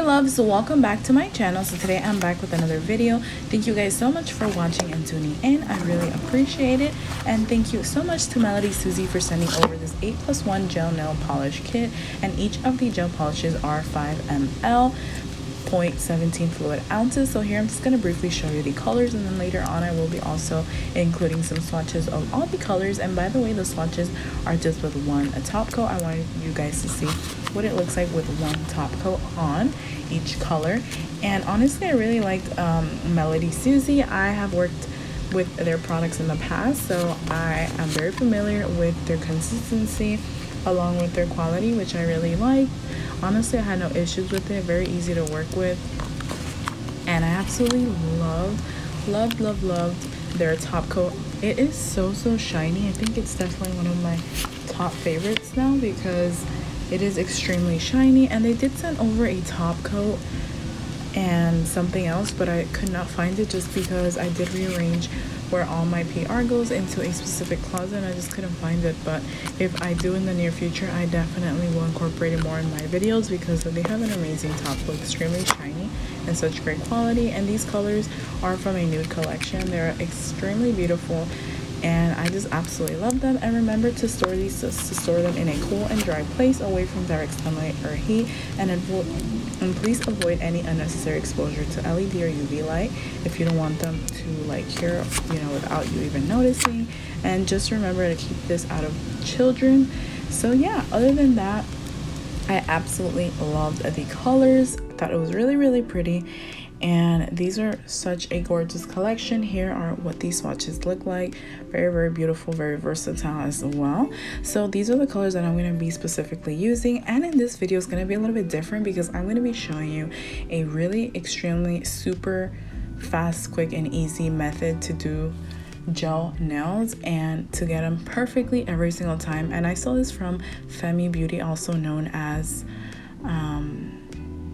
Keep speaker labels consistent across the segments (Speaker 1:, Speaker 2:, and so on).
Speaker 1: hey loves welcome back to my channel. So today i'm back with another video. Thank you guys so much for watching and tuning in. I really appreciate it. And thank you so much to melody susie for sending over this 8 plus 1 gel nail polish kit. And each of the gel polishes are 5 ml 0.17 fluid ounces. So here i'm just going to briefly show you the colors and then later on i will be also including some swatches of all the colors. And by the way the swatches are just with one top coat i wanted you guys to see what it looks like with one top coat on each color. And honestly i really liked um, melody susie. I have worked with their products in the past so i am very familiar with their consistency along with their quality which i really like. Honestly i had no issues with it. Very easy to work with. And i absolutely loved loved loved loved their top coat. It is so so shiny. I think it's definitely one of my top favorites now because it is extremely shiny. And they did send over a top coat and something else but i could not find it just because i did rearrange where all my PR goes into a specific closet and I just couldn't find it. But if I do in the near future I definitely will incorporate it more in my videos because they have an amazing top look extremely shiny and such great quality. And these colors are from a nude collection. They're extremely beautiful and I just absolutely love them. And remember to store these to, store them in a cool and dry place away from direct sunlight or heat. And, and please avoid any unnecessary exposure to LED or UV light if you don't want them to like cure, you know, without you even noticing. And just remember to keep this out of children. So yeah, other than that, I absolutely loved the colors. Thought it was really really pretty and these are such a gorgeous collection. Here are what these swatches look like. Very very beautiful very versatile as well. So these are the colors that i'm going to be specifically using. And in this video it's going to be a little bit different because i'm going to be showing you a really extremely super fast quick and easy method to do gel nails and to get them perfectly every single time. And i saw this from femi beauty also known as um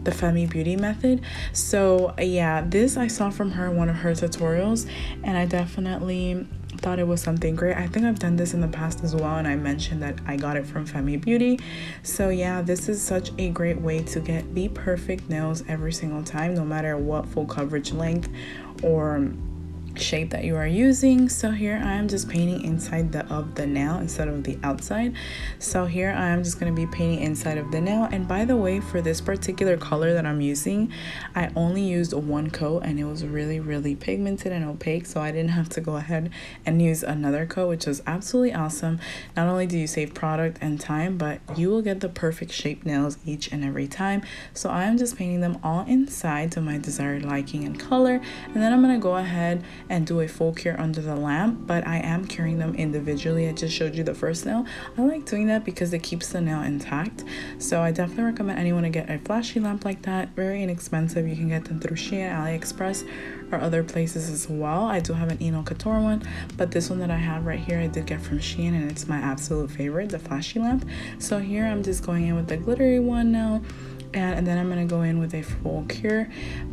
Speaker 1: the Femi Beauty method. So yeah, this I saw from her one of her tutorials and I definitely thought it was something great. I think I've done this in the past as well and I mentioned that I got it from Femi Beauty. So yeah, this is such a great way to get the perfect nails every single time no matter what full coverage length or shape that you are using. So here I am just painting inside the of the nail instead of the outside. So here I am just going to be painting inside of the nail. And by the way for this particular color that I'm using I only used one coat and it was really really pigmented and opaque. So I didn't have to go ahead and use another coat which is absolutely awesome. Not only do you save product and time but you will get the perfect shape nails each and every time. So I am just painting them all inside to my desired liking and color. And then I'm going to go ahead and do a full cure under the lamp but I am curing them individually. I just showed you the first nail. I like doing that because it keeps the nail intact. So I definitely recommend anyone to get a flashy lamp like that. Very inexpensive. You can get them through Shein AliExpress or other places as well. I do have an Eno Couture one but this one that I have right here I did get from Shein and it's my absolute favorite the flashy lamp. So here I'm just going in with the glittery one now and, and then I'm going to go in with a full cure.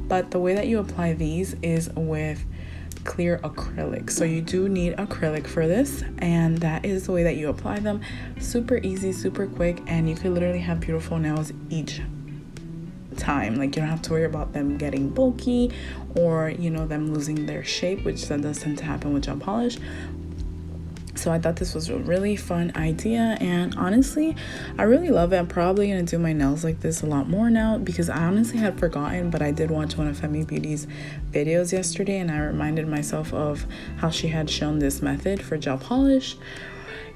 Speaker 1: But the way that you apply these is with clear acrylic. So you do need acrylic for this and that is the way that you apply them. Super easy super quick and you could literally have beautiful nails each time. Like you don't have to worry about them getting bulky or you know them losing their shape which that does tend to happen with gel polish so I thought this was a really fun idea and honestly I really love it. I'm probably gonna do my nails like this a lot more now because I honestly had forgotten but I did watch one of Femi Beauty's videos yesterday and I reminded myself of how she had shown this method for gel polish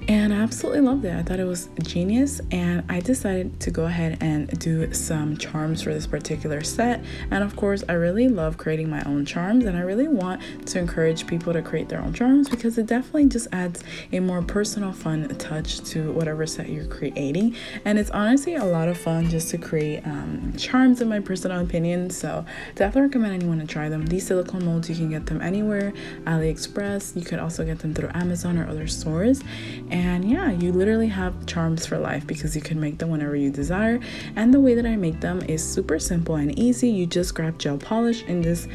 Speaker 1: and I absolutely loved it. I thought it was genius, and I decided to go ahead and do some charms for this particular set. And of course, I really love creating my own charms, and I really want to encourage people to create their own charms because it definitely just adds a more personal, fun touch to whatever set you're creating. And it's honestly a lot of fun just to create um, charms, in my personal opinion. So definitely recommend anyone to try them. These silicone molds, you can get them anywhere, AliExpress. You could also get them through Amazon or other stores and yeah you literally have charms for life because you can make them whenever you desire and the way that I make them is super simple and easy you just grab gel polish in this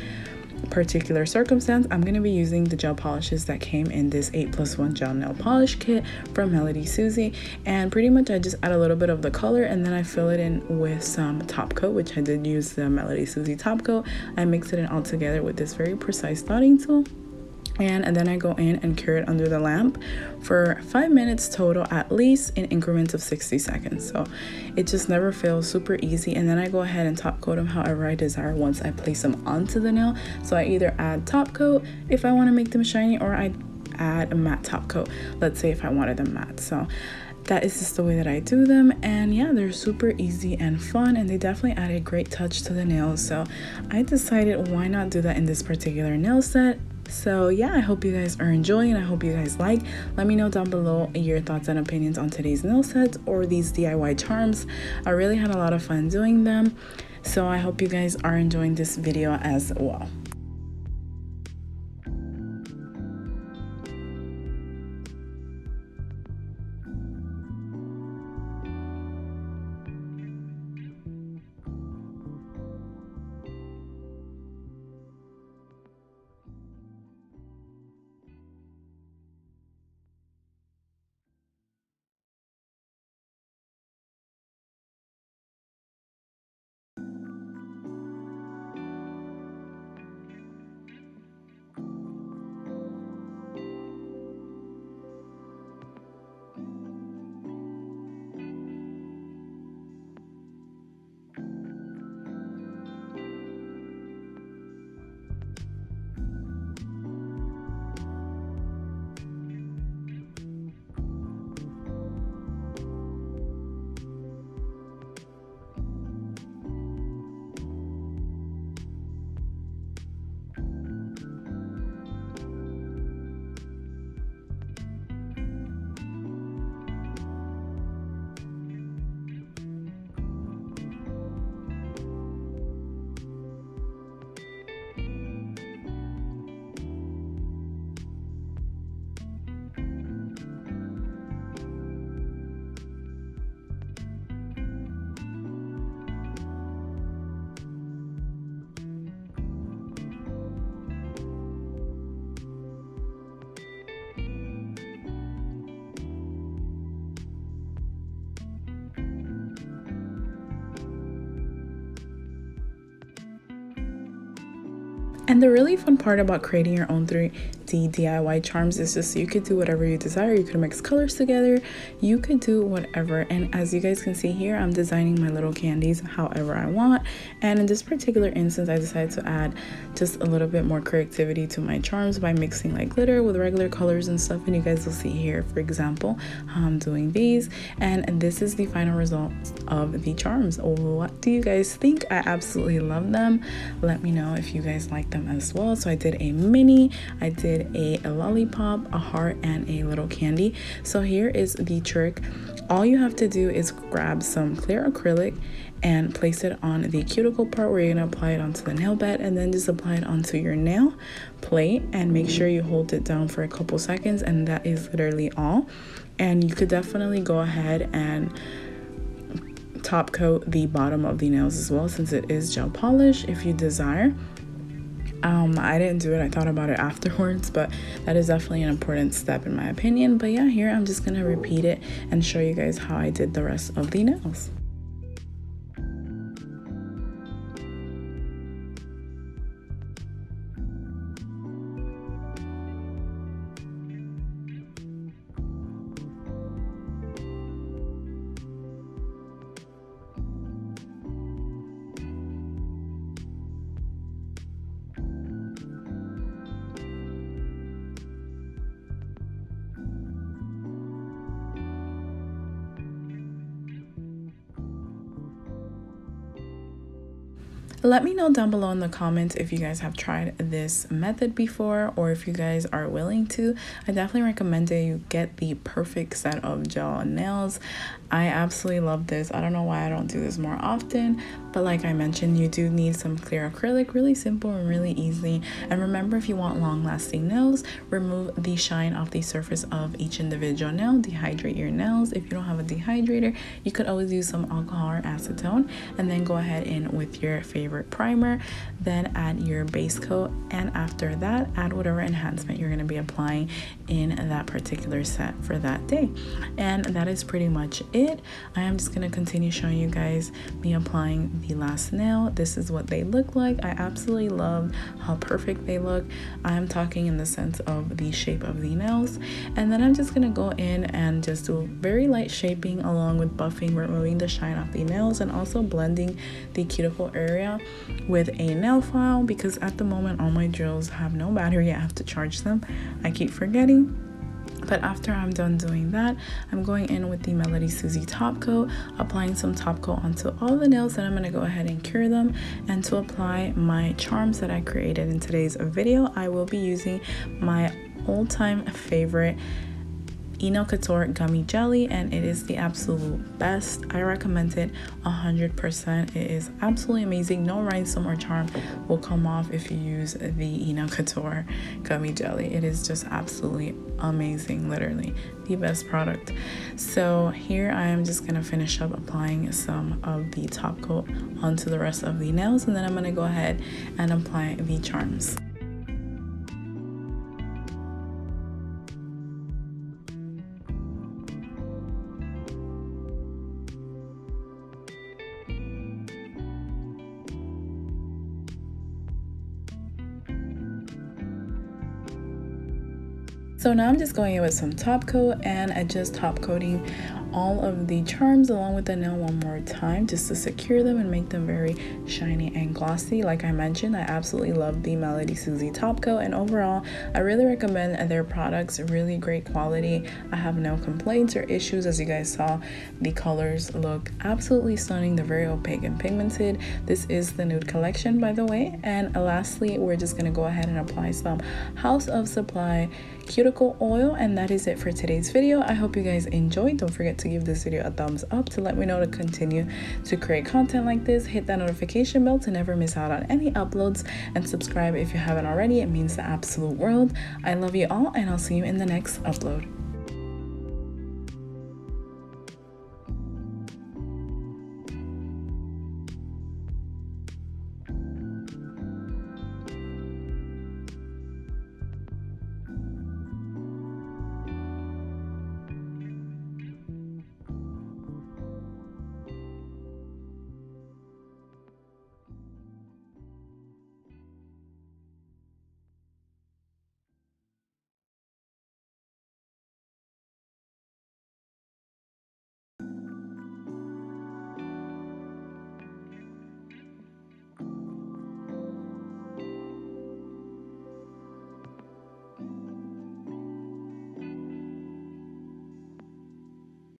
Speaker 1: particular circumstance, I'm going to be using the gel polishes that came in this 8 plus 1 gel nail polish kit from Melody Susie. And pretty much I just add a little bit of the color and then I fill it in with some top coat, which I did use the Melody Susie top coat. I mix it in all together with this very precise dotting tool and, and then I go in and cure it under the lamp for five minutes total at least in increments of 60 seconds. So it just never feels super easy and then I go ahead and top coat them however I desire once I place them onto the nail. So I either add top coat if I want to make them shiny or I add a matte top coat let's say if I wanted them matte. So that is just the way that I do them and yeah they're super easy and fun and they definitely add a great touch to the nails. So I decided why not do that in this particular nail set so yeah, I hope you guys are enjoying. I hope you guys like. Let me know down below your thoughts and opinions on today's nail sets or these DIY charms. I really had a lot of fun doing them. So I hope you guys are enjoying this video as well. And the really fun part about creating your own 3D DIY charms is just you could do whatever you desire. You could mix colors together. You could do whatever. And as you guys can see here, I'm designing my little candies however I want. And in this particular instance, I decided to add just a little bit more creativity to my charms by mixing like glitter with regular colors and stuff. And you guys will see here, for example, how I'm doing these. And this is the final result of the charms. What do you guys think? I absolutely love them. Let me know if you guys like them as well. So I did a mini, I did a, a lollipop, a heart, and a little candy. So here is the trick. All you have to do is grab some clear acrylic and place it on the cuticle part where you're gonna apply it onto the nail bed and then just apply it onto your nail plate and make sure you hold it down for a couple seconds and that is literally all and you could definitely go ahead and top coat the bottom of the nails as well since it is gel polish if you desire um, I didn't do it, I thought about it afterwards, but that is definitely an important step in my opinion. But yeah, here I'm just gonna repeat it and show you guys how I did the rest of the nails. Let me know down below in the comments if you guys have tried this method before or if you guys are willing to. I definitely recommend that you get the perfect set of gel nails. I absolutely love this. I don't know why I don't do this more often, but like I mentioned, you do need some clear acrylic, really simple and really easy. And remember, if you want long lasting nails, remove the shine off the surface of each individual nail, dehydrate your nails. If you don't have a dehydrator, you could always use some alcohol or acetone and then go ahead in with your favorite primer, then add your base coat, and after that, add whatever enhancement you're going to be applying in that particular set for that day. And that is pretty much it. I am just going to continue showing you guys me applying the last nail. This is what they look like. I absolutely love how perfect they look. I'm talking in the sense of the shape of the nails. And then I'm just going to go in and just do very light shaping along with buffing, removing the shine off the nails and also blending the cuticle area with a nail file because at the moment all my drills have no battery. I have to charge them. I keep forgetting but after I'm done doing that, I'm going in with the Melody Susie top coat, applying some top coat onto all the nails, and I'm going to go ahead and cure them. And to apply my charms that I created in today's video, I will be using my all-time favorite Couture Gummy Jelly and it is the absolute best. I recommend it 100%. It is absolutely amazing. No rhinestone or charm will come off if you use the Couture Gummy Jelly. It is just absolutely amazing, literally the best product. So here I am just going to finish up applying some of the top coat onto the rest of the nails and then I'm going to go ahead and apply the charms. So now I'm just going in with some top coat and I just top coating all of the charms along with the nail one more time just to secure them and make them very shiny and glossy. Like i mentioned i absolutely love the melody susie top coat and overall i really recommend their products really great quality. I have no complaints or issues. As you guys saw the colors look absolutely stunning. They're very opaque and pigmented. This is the nude collection by the way. And lastly we're just going to go ahead and apply some house of supply cuticle oil and that is it for today's video. I hope you guys enjoyed. Don't forget to give this video a thumbs up to let me know to continue to create content like this. Hit that notification bell to never miss out on any uploads and subscribe if you haven't already. It means the absolute world. I love you all and i'll see you in the next upload